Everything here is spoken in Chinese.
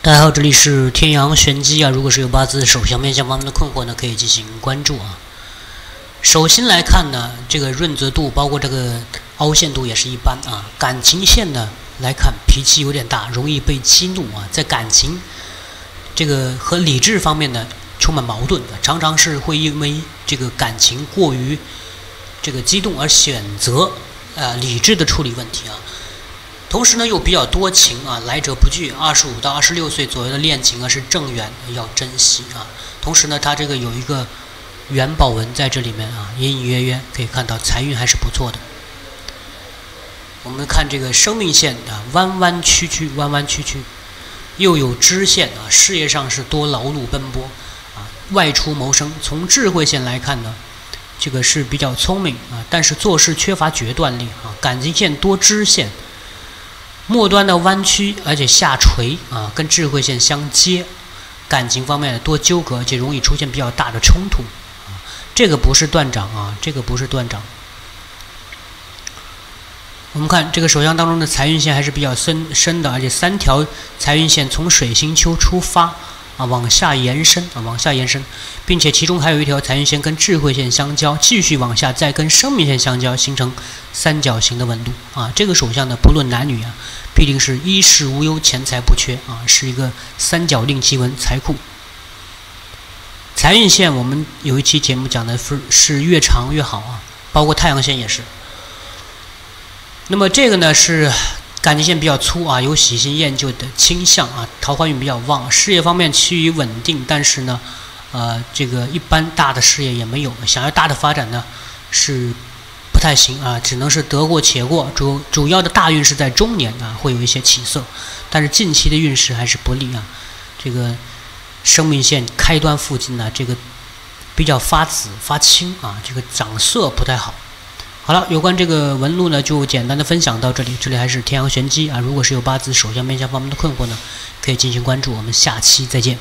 大家好，这里是天阳玄机啊。如果是有八字手相面相方面的困惑呢，可以进行关注啊。首先来看呢，这个润泽度包括这个凹陷度也是一般啊。感情线呢来看，脾气有点大，容易被激怒啊。在感情这个和理智方面呢充满矛盾，常常是会因为这个感情过于这个激动而选择呃理智的处理问题啊。同时呢，又比较多情啊，来者不拒。二十五到二十六岁左右的恋情啊，是正缘，要珍惜啊。同时呢，他这个有一个元宝纹在这里面啊，隐隐约约可以看到财运还是不错的。我们看这个生命线啊，弯弯曲曲，弯弯曲曲，又有支线啊，事业上是多劳碌奔波啊，外出谋生。从智慧线来看呢，这个是比较聪明啊，但是做事缺乏决断力啊。感情线多支线。末端的弯曲，而且下垂啊，跟智慧线相接，感情方面多纠葛，而且容易出现比较大的冲突啊。这个不是断掌啊，这个不是断掌。我们看这个手相当中的财运线还是比较深深的，而且三条财运线从水星丘出发。啊，往下延伸啊，往下延伸，并且其中还有一条财运线跟智慧线相交，继续往下再跟生命线相交，形成三角形的纹路啊。这个手相呢，不论男女啊，必定是衣食无忧，钱财不缺啊，是一个三角令旗纹财库。财运线我们有一期节目讲的是是越长越好啊，包括太阳线也是。那么这个呢是。感情线比较粗啊，有喜新厌旧的倾向啊，桃花运比较旺，事业方面趋于稳定，但是呢，呃，这个一般大的事业也没有，想要大的发展呢，是不太行啊，只能是得过且过。主主要的大运是在中年啊，会有一些起色，但是近期的运势还是不利啊。这个生命线开端附近呢，这个比较发紫发青啊，这个长色不太好。好了，有关这个纹路呢，就简单的分享到这里。这里还是天阳玄机啊，如果是有八字手相面相方面的困惑呢，可以进行关注。我们下期再见。